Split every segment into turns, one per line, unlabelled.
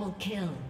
double kill.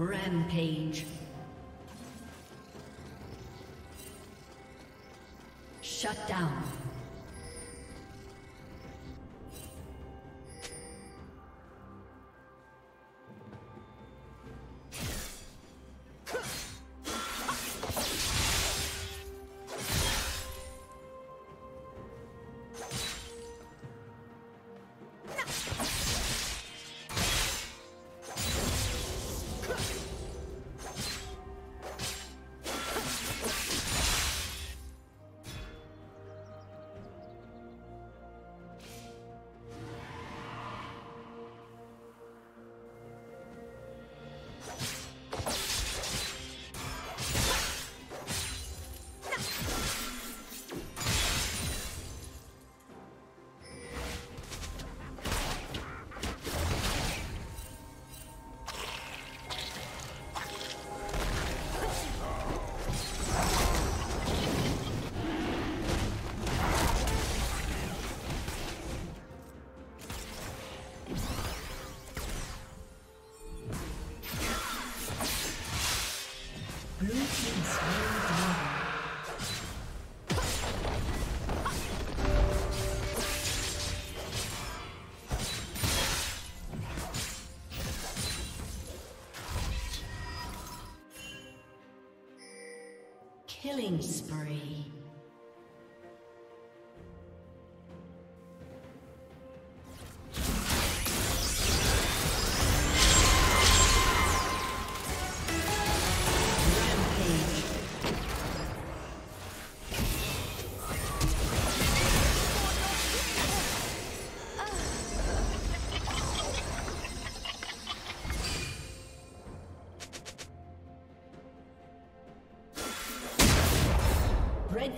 Rampage. Yes.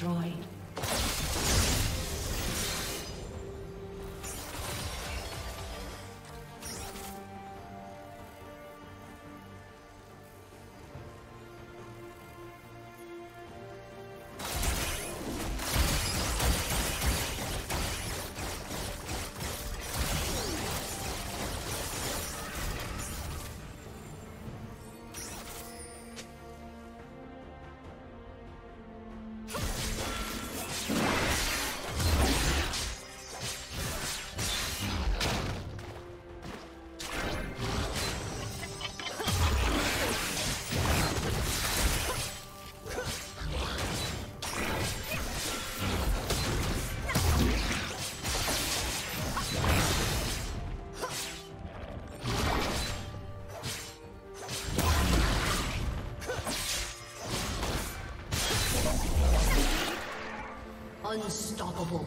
Destroyed. Unstoppable.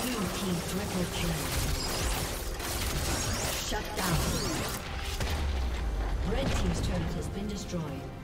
Blue team triple kill. Shut down. Red Team's turret has been destroyed.